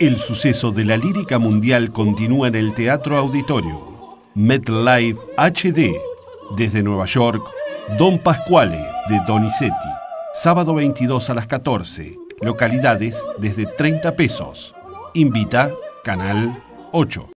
El suceso de la lírica mundial continúa en el Teatro Auditorio. MetLife HD, desde Nueva York, Don Pasquale de Donizetti. Sábado 22 a las 14. Localidades desde 30 pesos. Invita Canal 8.